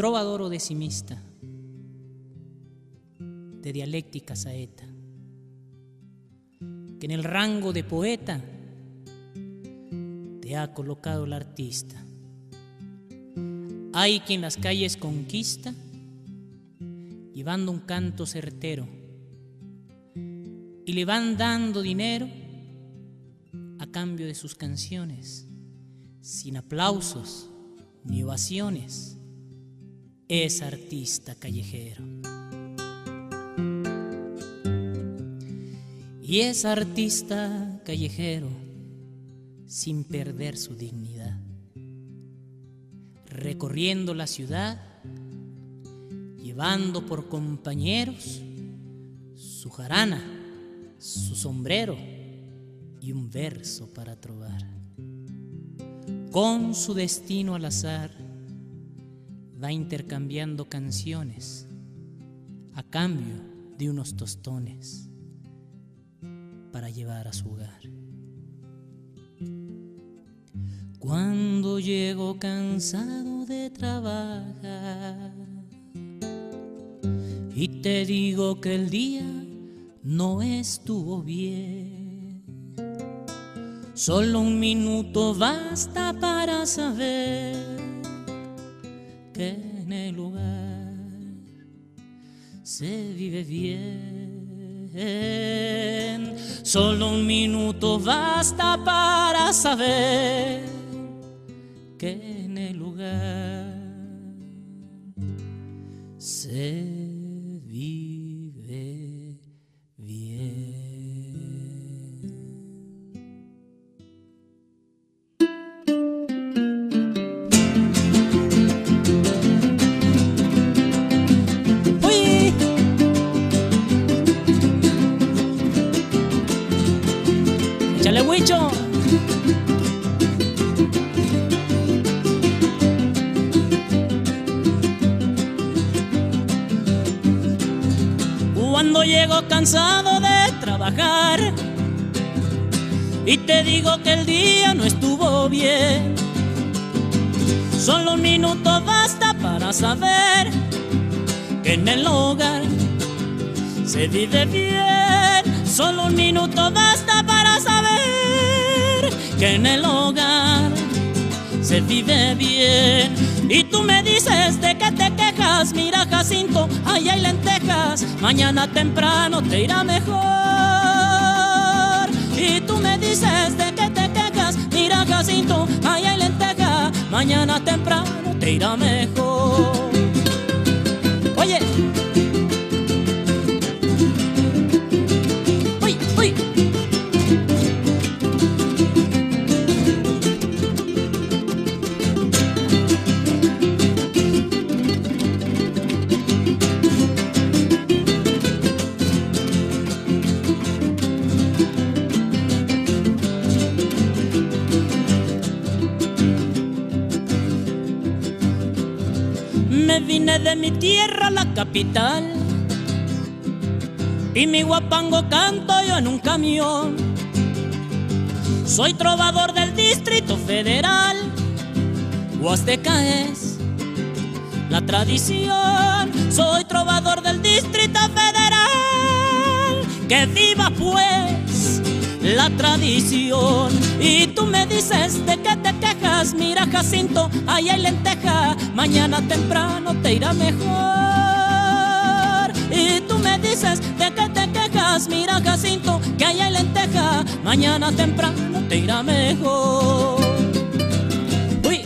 trovador o decimista, de dialéctica saeta, que en el rango de poeta te ha colocado el artista. Hay quien las calles conquista llevando un canto certero y le van dando dinero a cambio de sus canciones, sin aplausos ni ovaciones, es artista callejero. Y es artista callejero sin perder su dignidad, recorriendo la ciudad, llevando por compañeros su jarana, su sombrero y un verso para trobar. Con su destino al azar, va intercambiando canciones a cambio de unos tostones para llevar a su hogar. Cuando llego cansado de trabajar y te digo que el día no estuvo bien, solo un minuto basta para saber que en el lugar se vive bien. Solo un minuto basta para saber que en el lugar se Échale huicho. Cuando llego cansado de trabajar y te digo que el día no estuvo bien, solo un minuto basta para saber que en el hogar se vive bien. Solo un minuto basta que en el hogar se vive bien. Y tú me dices de que te quejas, mira Jacinto, ahí hay lentejas, mañana temprano te irá mejor. Y tú me dices de que te quejas, mira Jacinto, ahí hay lentejas, mañana temprano te irá mejor. Me vine de mi tierra a la capital y mi guapango canto yo en un camión. Soy trovador del Distrito Federal, Huasteca es la tradición. Soy trovador del Distrito Federal, que viva pues la tradición. Y tú me dices de qué te quejas, mira Jacinto, ahí hay lenteja, mañana temprano te irá mejor. Y tú me dices de qué te quejas, mira Jacinto, que ahí hay lenteja, mañana temprano te irá mejor. Uy,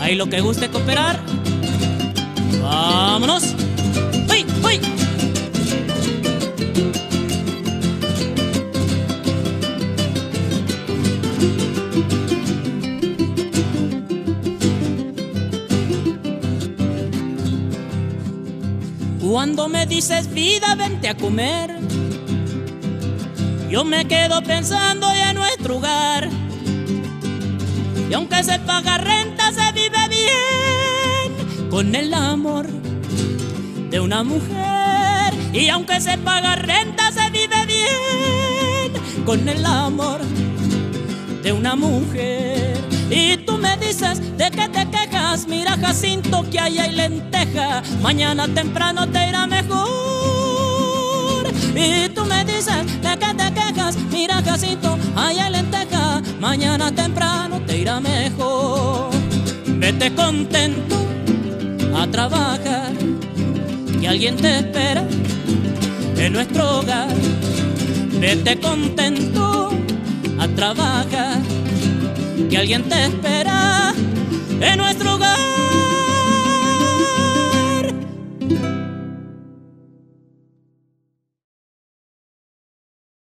ahí lo que guste cooperar, vámonos. Uy, uy. Cuando me dices vida, vente a comer. Yo me quedo pensando ya en nuestro hogar. Y aunque se paga renta, se vive bien con el amor de una mujer. Y aunque se paga renta, se vive bien con el amor de una mujer. Y tú me dices de qué te quejas, mira Jacinto que ahí hay lenteja, mañana temprano te irá mejor. Y tú me dices de qué te quejas, mira Jacinto, ahí hay lenteja, mañana temprano te irá mejor. Vete contento a trabajar, que alguien te espera en nuestro hogar. Vete contento a trabajar, que alguien te espera en nuestro hogar.